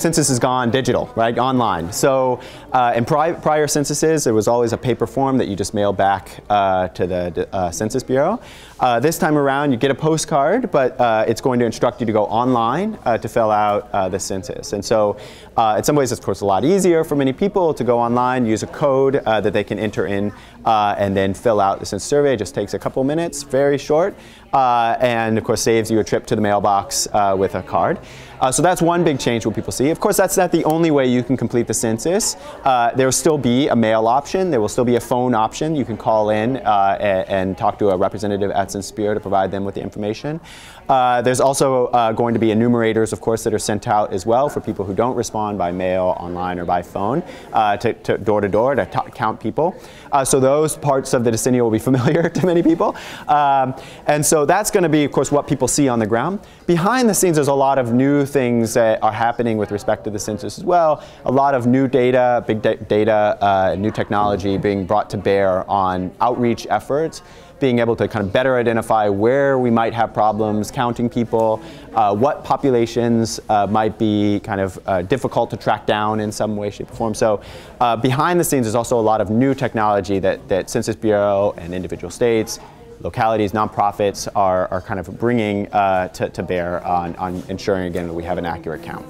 census has gone digital, right, online. So uh, in pri prior censuses, there was always a paper form that you just mail back uh, to the uh, Census Bureau. Uh, this time around, you get a postcard, but uh, it's going to instruct you to go online uh, to fill out the census. And so in some ways, it's of course a lot easier for many people to go online, use a code that they can enter in, and then fill out the census survey. It just takes a couple minutes, very short, and of course saves you a trip to the mailbox with a card. Uh, so that's one big change what people see. Of course, that's not the only way you can complete the census. Uh, there will still be a mail option. There will still be a phone option. You can call in uh, and, and, talk to a representative at Census Bureau to provide them with the information. Uh, there's also uh, going to be enumerators, of course, that are sent out as well for people who don't respond by mail, online, or by phone, uh, to, to door to door to count people. so those parts of the decennial will be familiar to many people. Um, and so that's going to be, of course, what people see on the ground. Behind the scenes, there's a lot of new things that are happening with respect to the census as well. A lot of new data, big data, uh, new technology being brought to bear on outreach efforts being able to kind of better identify where we might have problems counting people, uh, what populations uh, might be kind of uh, difficult to track down in some way, shape, or form. So uh, behind the scenes, there's also a lot of new technology that, that Census Bureau and individual states localities, nonprofits are, are kind of bringing uh, to, to bear on, on ensuring, again, that we have an accurate count.